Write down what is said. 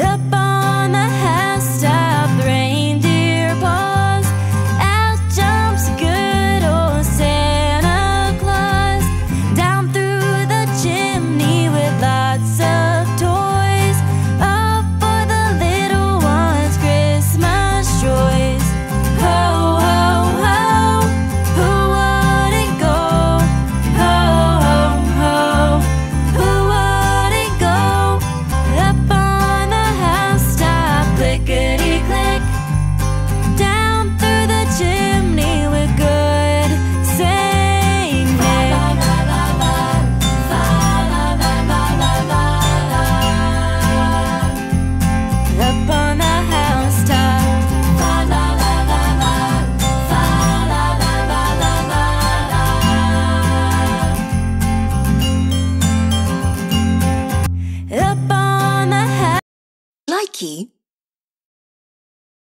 up on key